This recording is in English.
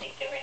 think they were